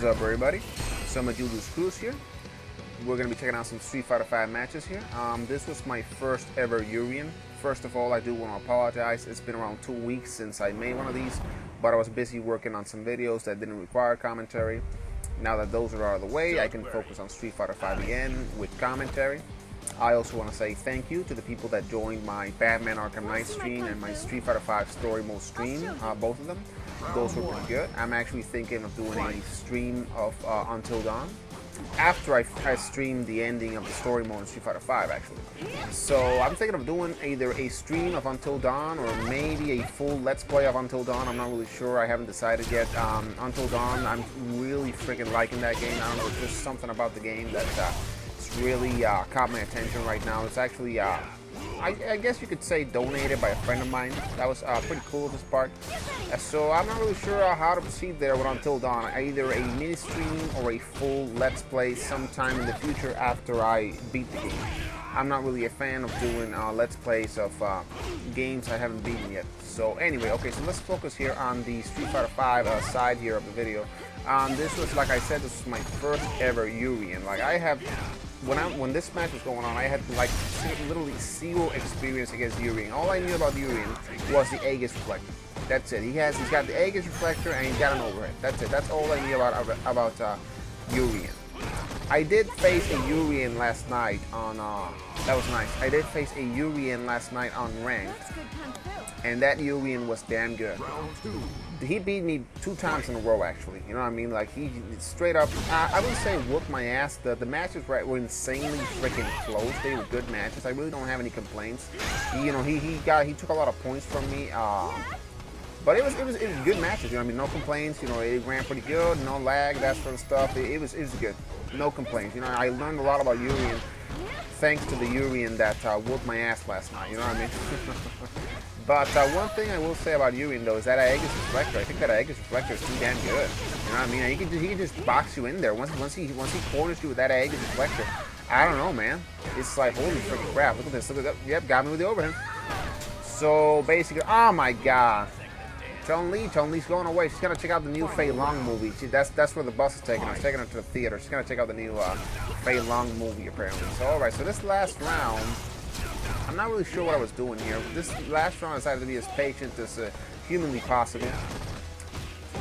Is up, everybody? Soma Julius Cruz here. We're going to be checking out some Street Fighter V matches here. Um, this was my first ever Urien. First of all, I do want to apologize. It's been around two weeks since I made one of these, but I was busy working on some videos that didn't require commentary. Now that those are out of the way, I can focus on Street Fighter V again with commentary. I also want to say thank you to the people that joined my Batman Arkham Knight stream and my Street Fighter V Story Mode stream, uh, both of them. Those were pretty good. I'm actually thinking of doing a stream of uh, Until Dawn after I, I stream the ending of the story mode in Street Fighter V, actually. So I'm thinking of doing either a stream of Until Dawn or maybe a full Let's Play of Until Dawn. I'm not really sure. I haven't decided yet. Um, Until Dawn, I'm really freaking liking that game. I don't know, there's just something about the game that uh, really uh, caught my attention right now. It's actually uh, I, I, guess you could say donated by a friend of mine. That was uh, pretty cool this part. Uh, so I'm not really sure how to proceed there with Until Dawn. Either a mini stream or a full Let's Play sometime in the future after I beat the game. I'm not really a fan of doing uh, Let's Plays of uh, games I haven't beaten yet. So anyway, okay, so let's focus here on the Street Fighter V side here of the video. Um, this was, like I said, this was my first ever Urien. Like I have when I when this match was going on, I had like literally zero experience against Urien. All I knew about Urien was the Aegis reflector. That's it. He has he's got the Aegis reflector and he's got an overhead. That's it. That's all I knew about about uh, Urien. I did face a Urien last night on. Uh, that was nice. I did face a Urien last night on ranked, and that Urien was damn good he beat me two times in a row actually. You know what I mean? Like he straight up. I, I wouldn't say whooped my ass. The the matches were, were insanely freaking close. They were good matches. I really don't have any complaints. He, you know, he he got he took a lot of points from me. Uh, but it was it was it was good matches. You know, I mean, no complaints. You know, it ran pretty good. No lag, that sort of stuff. It, it was it was good. No complaints. You know, I learned a lot about Urien thanks to the Urien that uh, whooped my ass last night. You know what I mean? But uh, one thing I will say about Urien though is that Aegis Reflector. I think that Aegis Reflector is too damn good. You know what I mean? He can just, he can just box you in there once once he once he corners you with that Aegis Reflector. I don't know, man. It's like holy freaking crap. Look at this. Look at that. Yep, got me with the overhand. So basically, oh my god. Chun Li, Chun Li's going away. She's gonna check out the new Fei Long movie. She, that's that's where the bus is taking her. It's taking her to the theater. She's gonna check out the new uh, Fei Long movie apparently. So all right. So this last round. I'm not really sure what I was doing here. This last round I decided to be as patient as uh, humanly possible.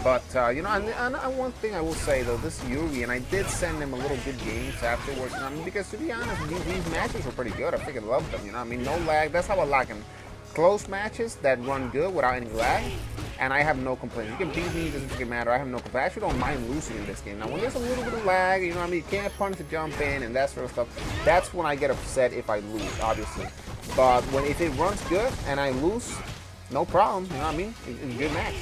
But, uh, you know, and, and, one thing I will say, though, this Yuri, and I did send him a little good games afterwards. I mean, because to be honest, these, these matches were pretty good. I freaking loved them, you know I mean? No lag. That's how I like them. Close matches that run good without any lag and I have no complaints. You can beat me, doesn't freaking matter. I have no complaints. I actually don't mind losing in this game. Now, when there's a little bit of lag, you know what I mean, you can't punish to jump in and that sort of stuff, that's when I get upset if I lose, obviously. But when if it runs good and I lose, no problem, you know what I mean? It's a good match.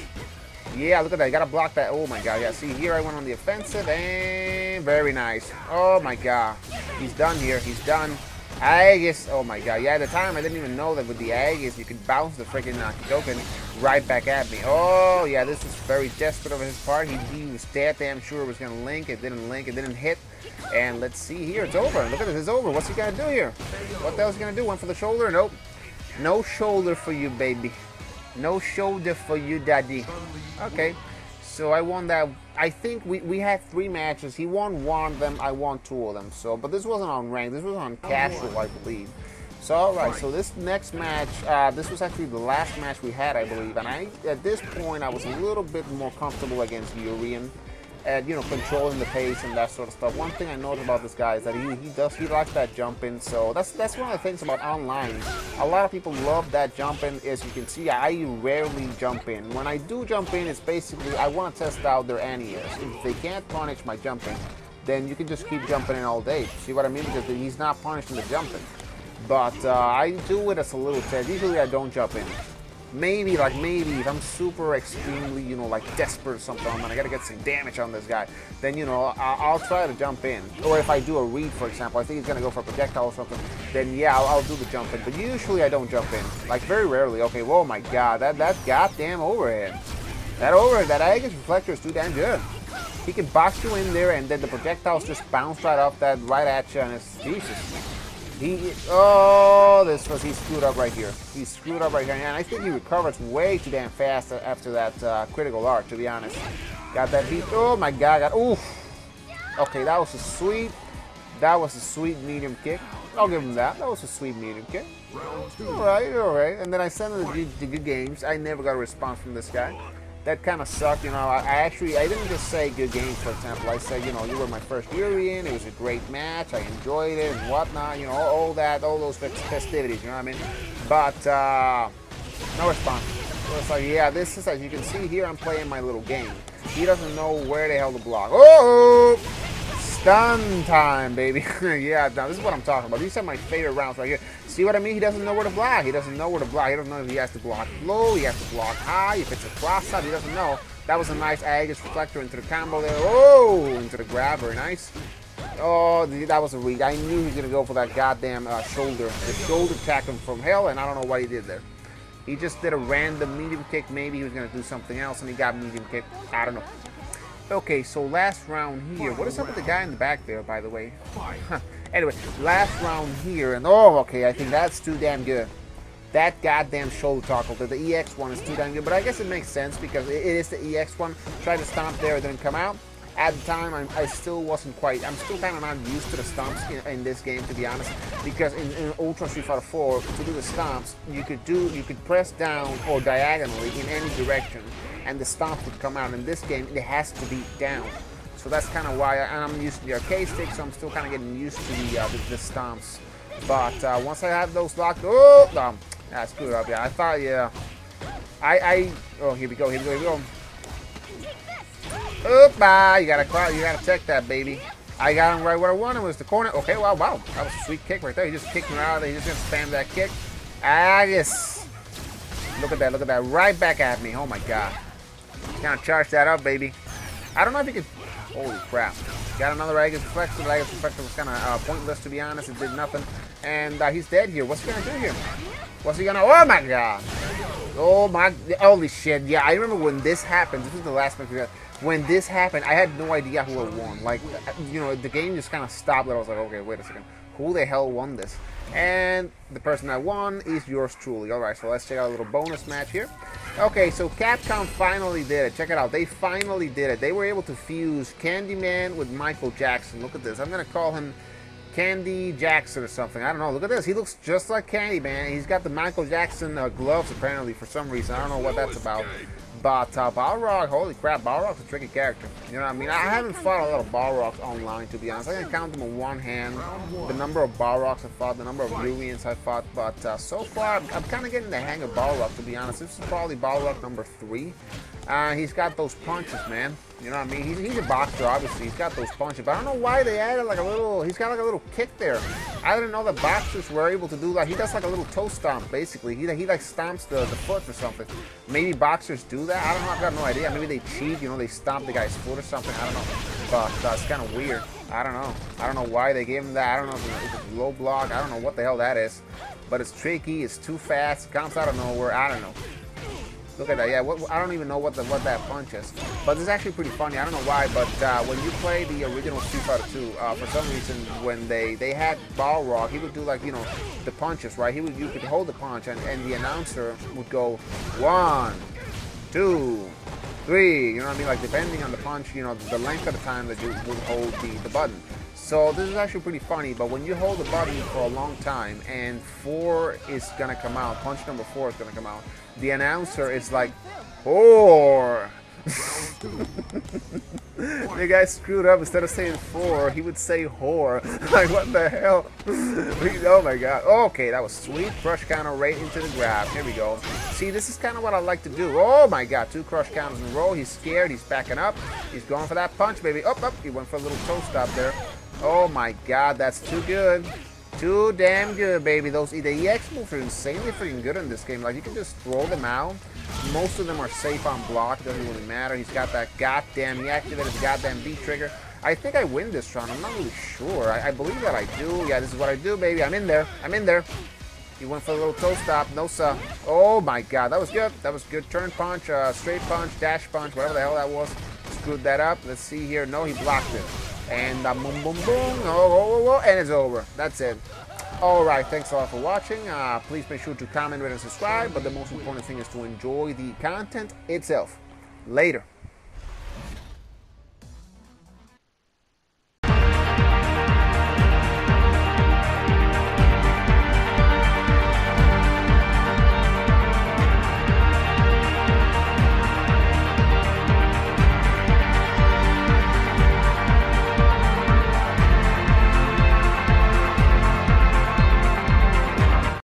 Yeah, look at that. You gotta block that. Oh my god. Yeah, see here I went on the offensive and very nice. Oh my god. He's done here. He's done. Aegis. Oh my god. Yeah, at the time I didn't even know that with the Aegis you could bounce the freaking uh, token right back at me. Oh yeah, this is very desperate of his part. He, he was dead damn sure it was gonna link. It didn't link. It didn't hit. And let's see here. It's over. Look at this. It's over. What's he gonna do here? What the hell's he gonna do? One for the shoulder? Nope. No shoulder for you, baby. No shoulder for you, daddy. Okay. So I won that. I think we, we had three matches. He won one of them. I won two of them. So, but this wasn't on rank. This was on casual, I believe. So, all right. So this next match, uh, this was actually the last match we had, I believe. And I, at this point, I was a little bit more comfortable against Urien at you know controlling the pace and that sort of stuff. One thing I noticed about this guy is that he, he does he likes that jumping. So that's that's one of the things about online. A lot of people love that jumping. As you can see, I rarely jump in. When I do jump in, it's basically I want to test out their anti-airs. If they can't punish my jumping, then you can just keep jumping in all day. See what I mean? Because he's not punishing the jumping. But uh, I do it as a little test. Usually I don't jump in maybe, like maybe, if I'm super extremely, you know, like desperate or something, and I gotta get some damage on this guy, then, you know, I'll, try to jump in. Or if I do a read, for example, I think he's gonna go for a projectile or something, then yeah, I'll, I'll do the jump in. But usually I don't jump in. Like, very rarely. Okay, oh my god, that, that goddamn overhead. That overhead, that Aegis reflector is too damn good. He can box you in there, and then the projectiles just bounce right off that right at you, and it's Jesus. He, oh, this was, he screwed up right here. He screwed up right here, and I think he recovers way too damn fast after that uh, critical art, to be honest. Got that beat, oh my god, got, oof. Okay, that was a sweet, that was a sweet medium kick. I'll give him that. That was a sweet medium kick. Alright, alright. And then I sent him the, the good games. I never got a response from this guy that kind of sucked. You know, I, I, actually I didn't just say good games, for example. I said, you know, you were my first Urien. It was a great match. I enjoyed it and whatnot. You know, all, all that, all those festivities. You know what I mean? But uh, no response. So it's like, yeah, this is as you can see here. I'm playing my little game. He doesn't know where the hell to block. Oh! Stun time, baby. yeah, now this is what I'm talking about. These are my favorite rounds right here. See what I mean? He doesn't know where to block. He doesn't know where to block. He doesn't know if he has to block low, he has to block high, if it's a cross up, he doesn't know. That was a nice Aegis reflector into the combo there. Oh, into the grab, very nice. Oh, that was a read. I knew he was going to go for that goddamn uh, shoulder. The shoulder tackle from hell, and I don't know what he did there. He just did a random medium kick. Maybe he was going to do something else, and he got medium kick. I don't know. Okay, so last round here. What is up with the guy in the back there, by the way? Huh. Anyway, last round here, and oh, okay, I think that's too damn good. That goddamn shoulder tackle, the, the EX one is too damn good, but I guess it makes sense because it, it is the EX one. Tried to stomp there, it didn't come out. At the time, I'm, i still wasn't quite, I'm still kind of not used to the stomps in, in, this game, to be honest, because in, in Ultra Street Fighter 4, to do the stomps, you could do, you could press down or diagonally in any direction and the stomp would come out. In this game, it has to be down. So that's kind of why I, am used to the arcade stick, so I'm still kind of getting used to the, uh, the, the, stomps. But uh, once I have those locked, oh, um, I screwed up. Yeah, I thought, yeah. I, I, oh, here we go, here we go, here we go. Oop, ah, you gotta, you gotta check that, baby. I got him right where I wanted, was the corner. Okay, wow, wow, that was a sweet kick right there. He just kicked me out. Of there. He just gonna spam that kick. Ah, yes. Look at that, look at that, right back at me. Oh my god. Kind of charge that up, baby. I don't know if he can... Holy crap. Got another Aegis Reflector. The Aegis Reflector was kind of uh, pointless, to be honest. It did nothing. And uh, he's dead here. What's he to do here? What's he to... Oh, my God. Oh, my... Holy shit. Yeah, I remember when this happened. This is the last match we got. When this happened, I had no idea who had won. Like, you know, the game just kind of stopped. I was like, okay, wait a second. Who the hell won this? And the person that won is yours truly. Alright, so let's check out a little bonus match here. Okay, so Capcom finally did it. Check it out. They finally did it. They were able to fuse Candyman with Michael Jackson. Look at this. I'm going to call him Candy Jackson or something. I don't know. Look at this. He looks just like Candyman. He's got the Michael Jackson uh, gloves, apparently, for some reason. I don't know what that's about. But uh, Balrog, holy crap, Balrog's a tricky character. You know what I mean? I haven't fought a lot of Balrogs online, to be honest. I can count them on one hand, the number of Balrogs I fought, the number of Uriens I fought. But uh, so far, I'm, I'm kind of getting the hang of Balrog, to be honest. This is probably Balrog number three. Uh, he's got those punches, man. You know what I mean? He's, he's a boxer, obviously. He's got those punches. But I don't know why they added like a little... He's got like a little kick there. I didn't know that boxers were able to do that. He does like a little toe stomp, basically. He, he like stomps the, the foot or something. Maybe boxers do that? I don't know. I've got no idea. Maybe they cheat. You know, they stomp the guy's foot or something. I don't know. But uh, it's kind of weird. I don't know. I don't know why they gave him that. I don't know if it's low block. I don't know what the hell that is. But it's tricky. It's too fast. It comes out of nowhere. I don't know. Look at that. Yeah, what, I don't even know what the what that punch is. But it's actually pretty funny. I don't know why, but uh, when you play the original Street Fighter 2, uh, for some reason, when they they had Balrog, he would do like you know the punches, right? He would you could hold the punch, and and the announcer would go one, two, three. You know what I mean? Like depending on the punch, you know the length of the time that you would hold the the button. So this is actually pretty funny, but when you hold the button for a long time and four is gonna come out, punch number four is gonna come out, the announcer is like, whore. the guy screwed up. Instead of saying four, he would say whore. like, what the hell? oh my god. Okay, that was sweet. Crush counter right into the grab. Here we go. See, this is kind of what I like to do. Oh my god, two crush counters in a row. He's scared. He's backing up. He's going for that punch, baby. Up, up. He went for a little toe stop there. Oh my god, that's too good. Too damn good, baby. Those the EX moves are insanely freaking good in this game. Like, you can just throw them out. Most of them are safe on block. Doesn't really matter. He's got that goddamn... He activated the goddamn V trigger. I think I win this round. I'm not really sure. I, I, believe that I do. Yeah, this is what I do, baby. I'm in there. I'm in there. He went for a little toe stop. No, sir. Oh, my God. That was good. That was good. Turn punch, uh, straight punch, dash punch, whatever the hell that was. Screwed that up. Let's see here. No, he blocked it. And uh, boom, boom, boom. Oh, oh, oh, oh, and it's over. That's it. Alright, thanks a lot for watching. Uh, please make sure to comment, rate, and subscribe. But the most important thing is to enjoy the content itself. Later.